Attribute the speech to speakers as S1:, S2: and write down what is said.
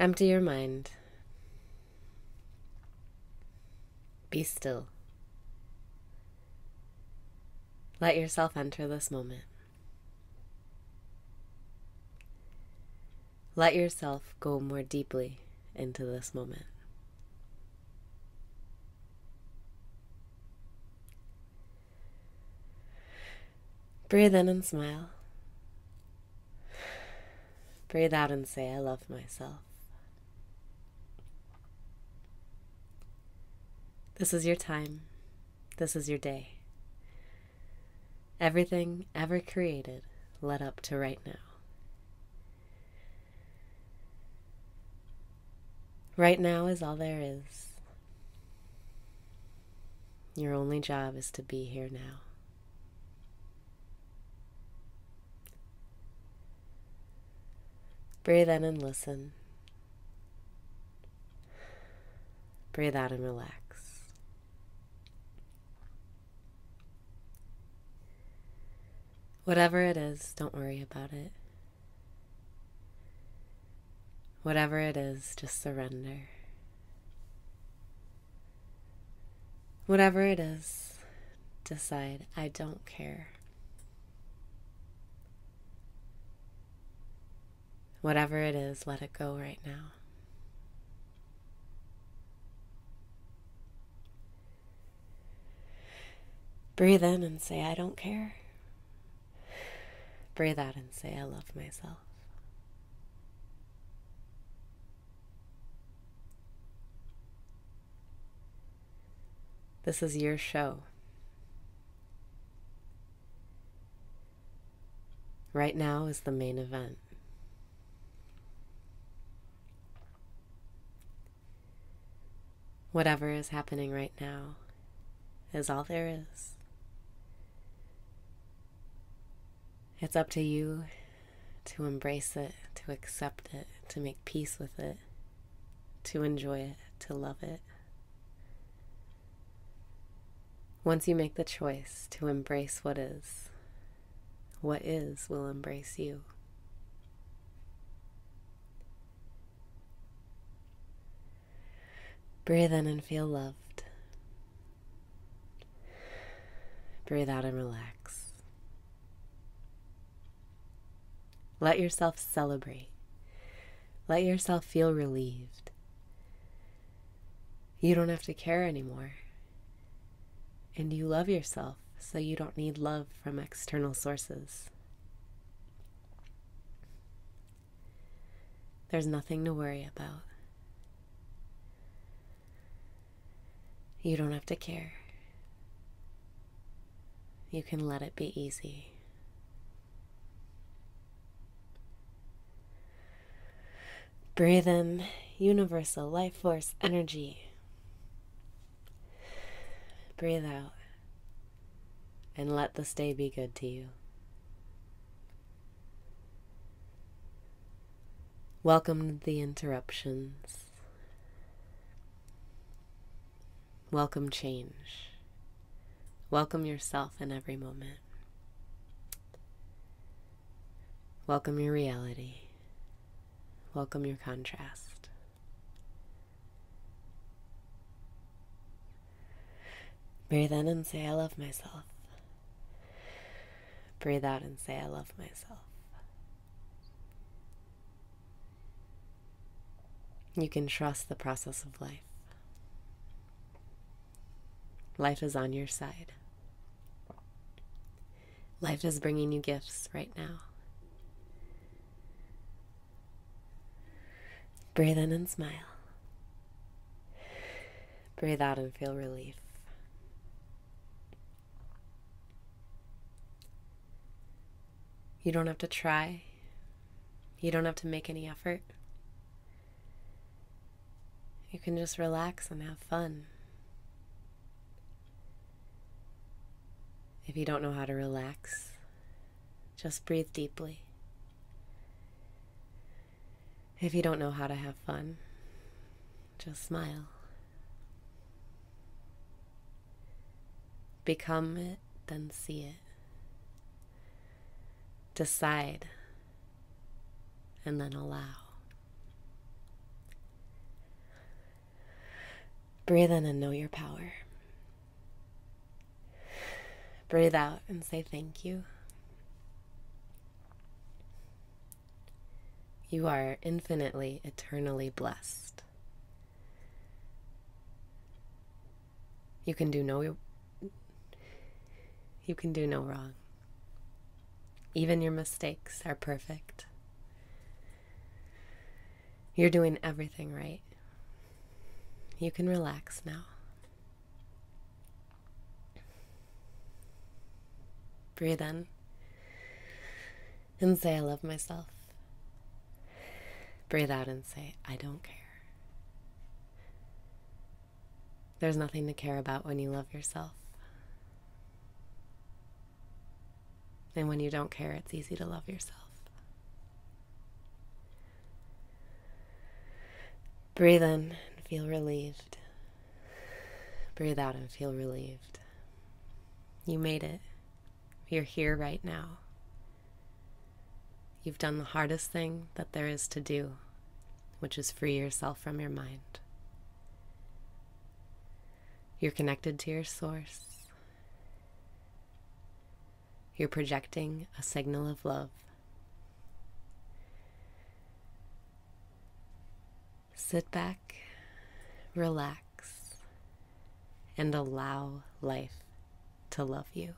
S1: Empty your mind. Be still. Let yourself enter this moment. Let yourself go more deeply into this moment. Breathe in and smile. Breathe out and say, I love myself. This is your time. This is your day. Everything ever created led up to right now. Right now is all there is. Your only job is to be here now. Breathe in and listen. Breathe out and relax. Whatever it is, don't worry about it. Whatever it is, just surrender. Whatever it is, decide, I don't care. Whatever it is, let it go right now. Breathe in and say, I don't care. Breathe out and say, I love myself. This is your show. Right now is the main event. Whatever is happening right now is all there is. It's up to you to embrace it, to accept it, to make peace with it, to enjoy it, to love it. Once you make the choice to embrace what is, what is will embrace you. Breathe in and feel loved. Breathe out and relax. Let yourself celebrate. Let yourself feel relieved. You don't have to care anymore. And you love yourself, so you don't need love from external sources. There's nothing to worry about. You don't have to care. You can let it be easy. Breathe in universal life force energy. Breathe out and let this day be good to you. Welcome the interruptions. Welcome change. Welcome yourself in every moment. Welcome your reality. Welcome your contrast. Breathe in and say, I love myself. Breathe out and say, I love myself. You can trust the process of life. Life is on your side. Life is bringing you gifts right now. Breathe in and smile. Breathe out and feel relief. You don't have to try. You don't have to make any effort. you can just relax and have fun. If you don't know how to relax, just breathe deeply. If you don't know how to have fun, just smile. Become it, then see it. Decide, and then allow. Breathe in and know your power. Breathe out and say thank you. You are infinitely, eternally blessed. You can do no you can do no wrong. Even your mistakes are perfect. You're doing everything right. You can relax now. Breathe in and say, I love myself. Breathe out and say, I don't care. There's nothing to care about when you love yourself. And when you don't care, it's easy to love yourself. Breathe in and feel relieved. Breathe out and feel relieved. You made it. You're here right now. You've done the hardest thing that there is to do, which is free yourself from your mind. You're connected to your source. You're projecting a signal of love. Sit back, relax, and allow life to love you.